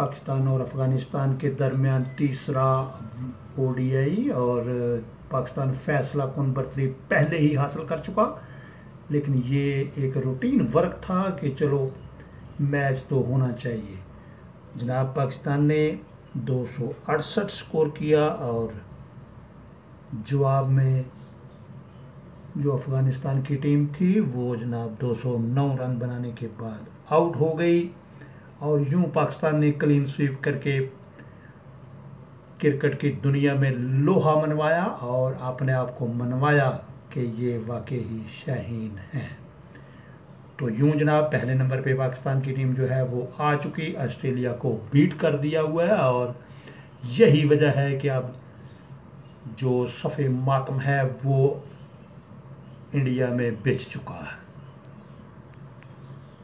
पाकिस्तान और अफ़गानिस्तान के दरमियान तीसरा ओडीआई और पाकिस्तान फैसला कन बर्तरी पहले ही हासिल कर चुका। लेकिन ये एक रूटीन वर्क था कि चलो मैच तो होना चाहिए। जनाब, पाकिस्तान ने दो सौ अड़सठ स्कोर किया और जवाब में जो अफ़गानिस्तान की टीम थी, वो जनाब 209 रन बनाने के बाद आउट हो गई। और यूँ पाकिस्तान ने क्लीन स्वीप करके क्रिकेट की दुनिया में लोहा मनवाया और अपने आप को मनवाया कि ये वाकई ही शाहीन हैं। तो यूँ जनाब, पहले नंबर पे पाकिस्तान की टीम जो है वो आ चुकी, ऑस्ट्रेलिया को बीट कर दिया हुआ है और यही वजह है कि अब जो सफ़े मातम है वो इंडिया में बेच चुका है।